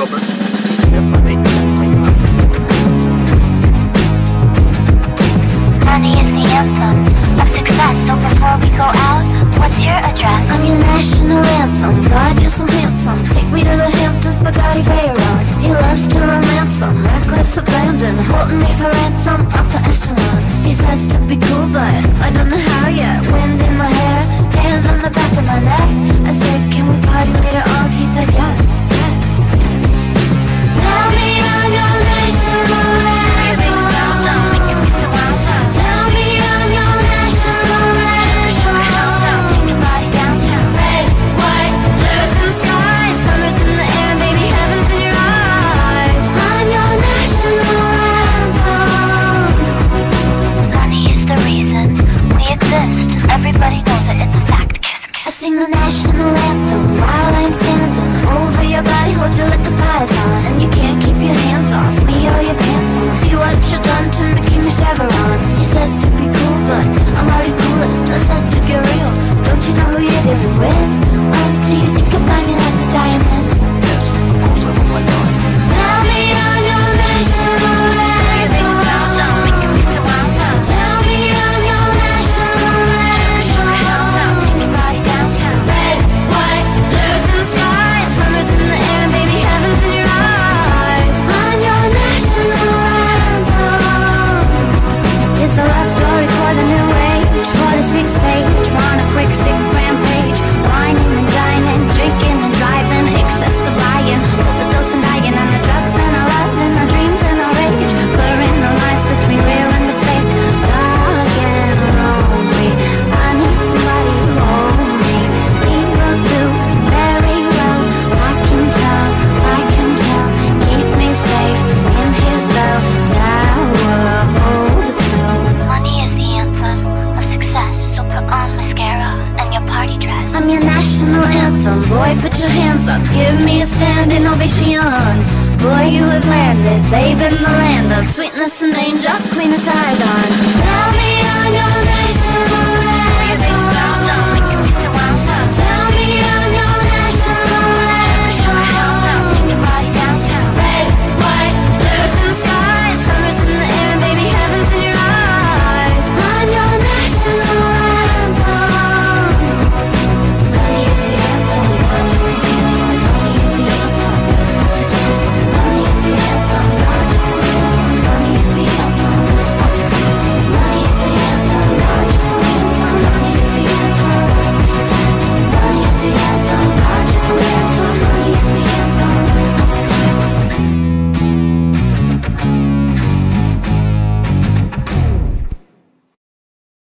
Money is the anthem of success. So before we go out, what's your address? I'm your national anthem. God, you're so handsome. Take me to the Hamptons, Bugatti Veyron. He loves to romance him. Reckless abandon, holding me for ransom. up the echelon. He says to be cool, but I don't know how. Boy, put your hands up, give me a standing ovation. Boy, you have landed, babe in the land of sweetness and danger. Queen of Saigon.